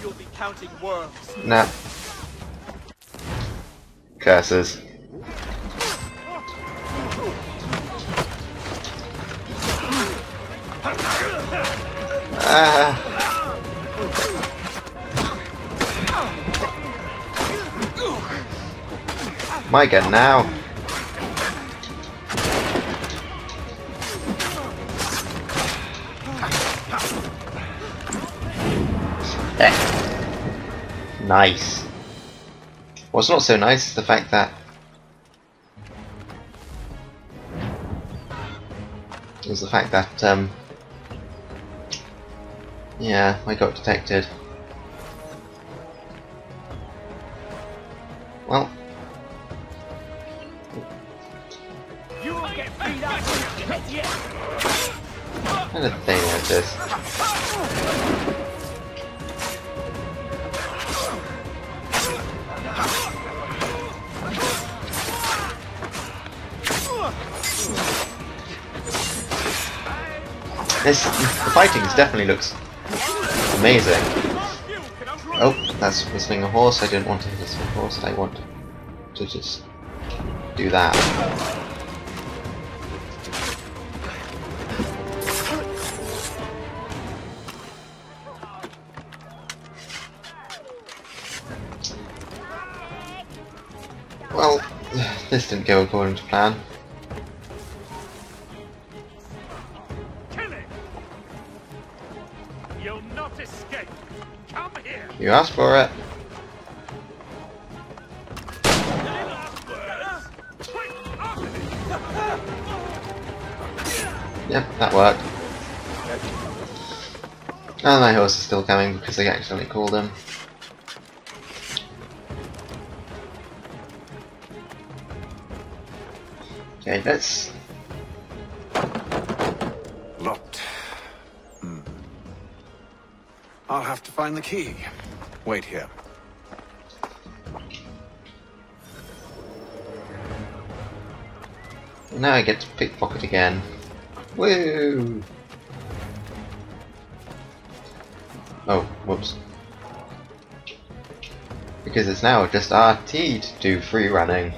you'll be counting worms. Nah. Curses. Ah. My gun now. Nice. What's not so nice is the fact that is the fact that um yeah, I got detected. Well, You will get beat up how did they know this? This the fighting definitely looks amazing. Oh, that's whistling a horse. I didn't want to whistle a horse. I want to just do that. Well, this didn't go according to plan. You asked for it. Yep, that worked. And my horse is still coming because I accidentally called him. Okay, let's... Locked. Hmm. I'll have to find the key. Wait here. Now I get to pickpocket again. Woo! Oh, whoops. Because it's now just RT to do free running.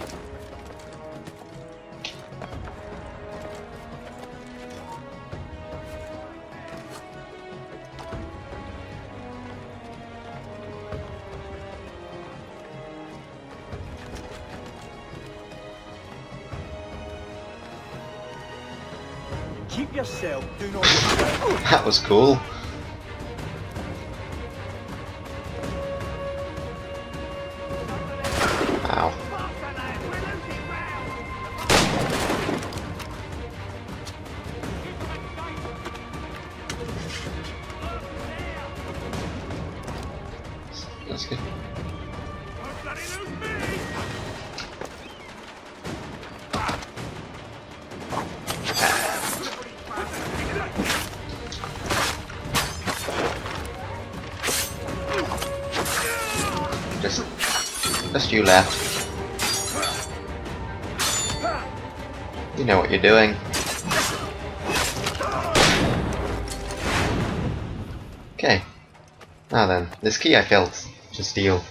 Keep yourself. Do not. That was cool. Ow. That's good. Just, just you left. You know what you're doing. Okay. Now then, this key I failed to steal.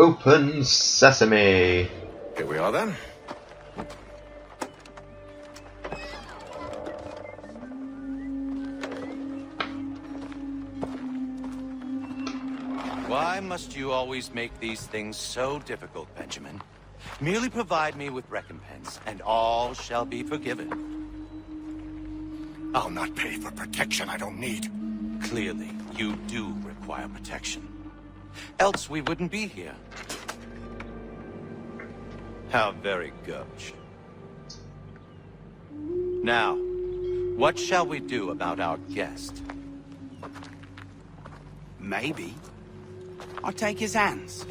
Open sesame. Here we are then. Why must you always make these things so difficult, Benjamin? Merely provide me with recompense, and all shall be forgiven. I'll not pay for protection I don't need. Clearly, you do require protection. Else we wouldn't be here. How very gauche. Now, what shall we do about our guest? Maybe. I take his hands.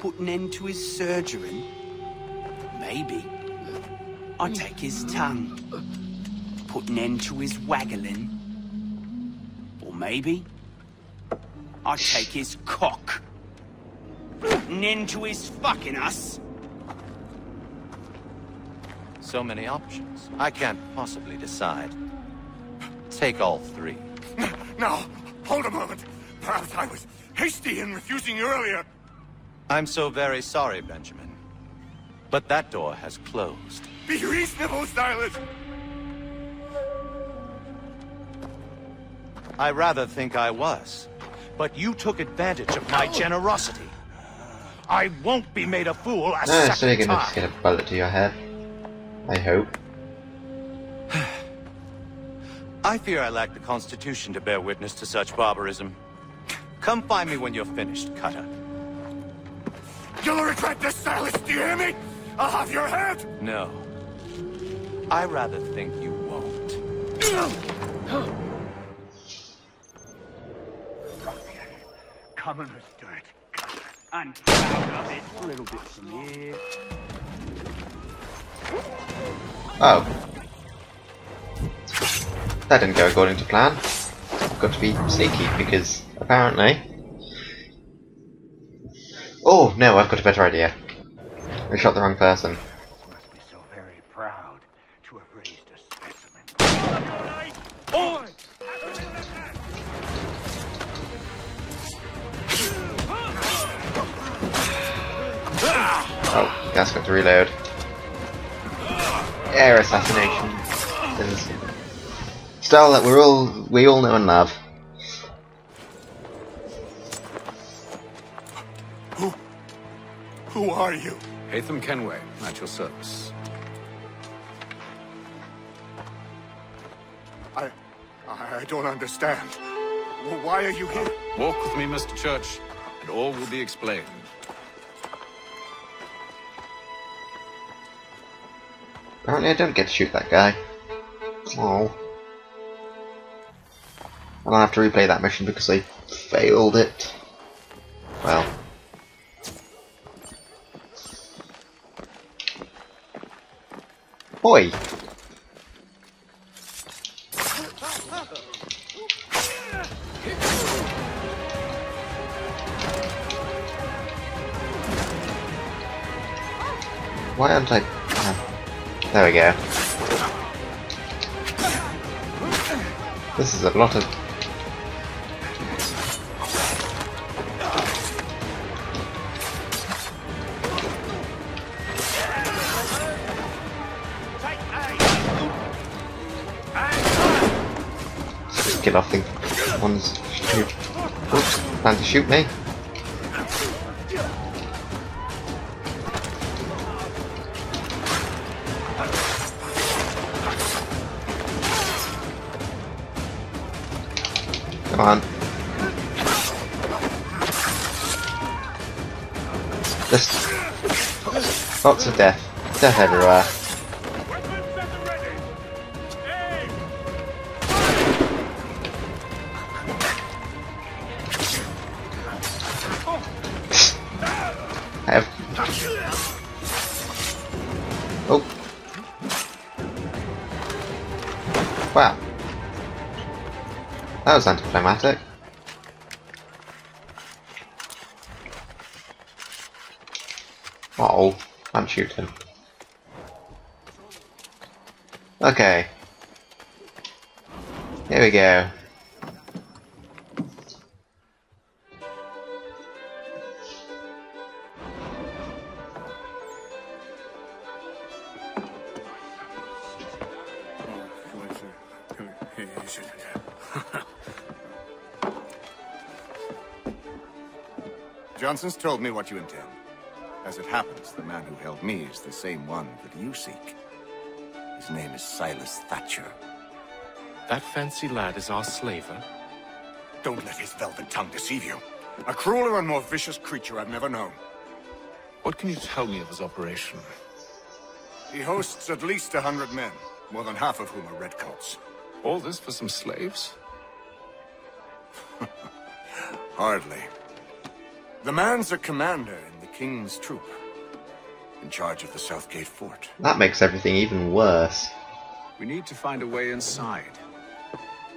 Put an end to his surgery. Maybe. I take his tongue. Put an end to his waggling. Or maybe. I take his cock. Put an end to his fucking us. So many options. I can't possibly decide. Take all three. Now, hold a moment. Perhaps I was hasty in refusing you earlier. I'm so very sorry, Benjamin. But that door has closed. Be reasonable, Silas. I rather think I was. But you took advantage of my generosity. I won't be made a fool a No, so you're second gonna just get a bullet to your head. I hope. I fear I lack the constitution to bear witness to such barbarism. Come find me when you're finished, Cutter. You'll regret this, Silas. Do you hear me? I'll have your head. No. I rather think you won't. Commoners do it. And proud of it. A little bit from here. Oh. That didn't go according to plan. I've got to be sneaky because apparently... Oh, no, I've got a better idea. I shot the wrong person. Oh, gas got to reload. Air assassination. Is style that we're all we all know and love. Who who are you? Haytham Kenway, at your service. I... I don't understand. Why are you here? Walk with me, Mr. Church, and all will be explained. Apparently I don't get to shoot that guy. Oh. And I'll have to replay that mission because I failed it. Well. Oi! Why aren't I... there we go. This is a lot of... Just get off the ones who oops, plan to shoot me. Come on. Just lots of death. Death everywhere. That was anticlimactic. Oh, I'm shooting. Okay. Here we go. Johnson's told me what you intend. As it happens, the man who held me is the same one that you seek. His name is Silas Thatcher. That fancy lad is our slaver. Don't let his velvet tongue deceive you. A crueler and more vicious creature I've never known. What can you tell me of his operation? He hosts at least a hundred men, more than half of whom are redcoats. All this for some slaves? Hardly. The man's a commander in the king's troop, in charge of the Southgate Fort. That makes everything even worse. We need to find a way inside.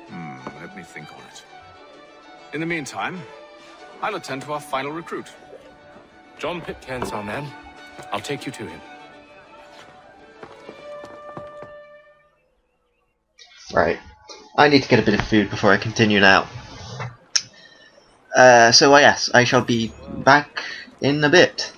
Hmm, let me think on it. In the meantime, I'll attend to our final recruit. John Pitcairn's our man. I'll take you to him. Right. I need to get a bit of food before I continue now. Uh, so uh, yes, I shall be back in a bit.